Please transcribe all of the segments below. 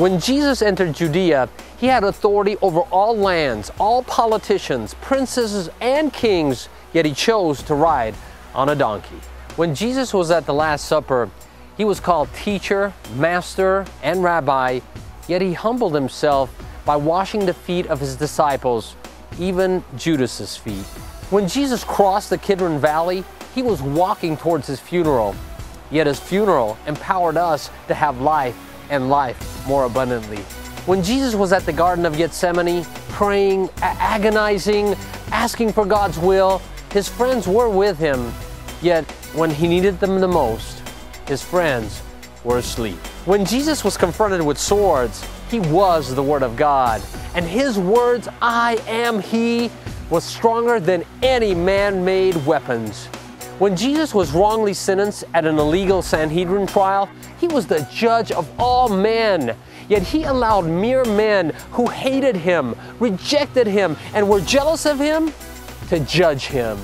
When Jesus entered Judea, he had authority over all lands, all politicians, princes, and kings, yet he chose to ride on a donkey. When Jesus was at the Last Supper, he was called teacher, master, and rabbi, yet he humbled himself by washing the feet of his disciples, even Judas's feet. When Jesus crossed the Kidron Valley, he was walking towards his funeral, yet his funeral empowered us to have life and life more abundantly. When Jesus was at the Garden of Gethsemane, praying, agonizing, asking for God's will, his friends were with him, yet when he needed them the most, his friends were asleep. When Jesus was confronted with swords, he was the Word of God, and his words, I am He, was stronger than any man made weapons. When Jesus was wrongly sentenced at an illegal Sanhedrin trial, he was the judge of all men. Yet he allowed mere men who hated him, rejected him, and were jealous of him to judge him.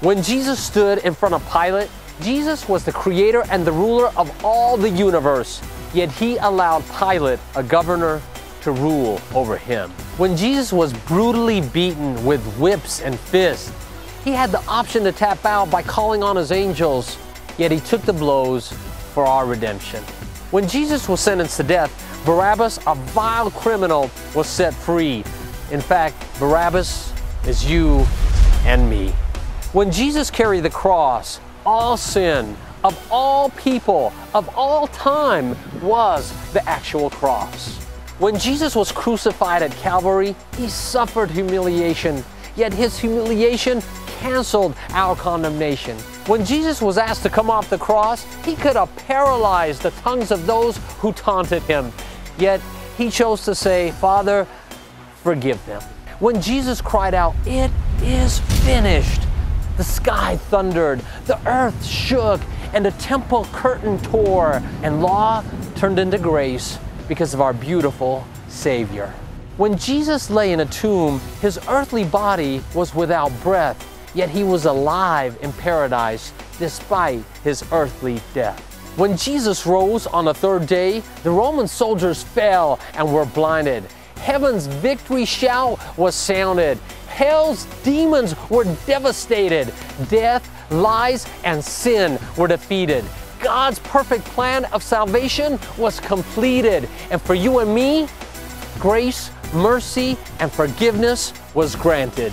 When Jesus stood in front of Pilate, Jesus was the creator and the ruler of all the universe, yet he allowed Pilate, a governor, to rule over him. When Jesus was brutally beaten with whips and fists, he had the option to tap out by calling on his angels, yet he took the blows for our redemption. When Jesus was sentenced to death, Barabbas, a vile criminal, was set free. In fact, Barabbas is you and me. When Jesus carried the cross, all sin of all people, of all time, was the actual cross. When Jesus was crucified at Calvary, he suffered humiliation, yet his humiliation canceled our condemnation. When Jesus was asked to come off the cross, he could have paralyzed the tongues of those who taunted him. Yet he chose to say, Father, forgive them. When Jesus cried out, It is finished, the sky thundered, the earth shook, and the temple curtain tore, and law turned into grace because of our beautiful Savior. When Jesus lay in a tomb, his earthly body was without breath yet he was alive in paradise despite his earthly death. When Jesus rose on the third day, the Roman soldiers fell and were blinded. Heaven's victory shout was sounded. Hell's demons were devastated. Death, lies, and sin were defeated. God's perfect plan of salvation was completed. And for you and me, grace, mercy, and forgiveness was granted.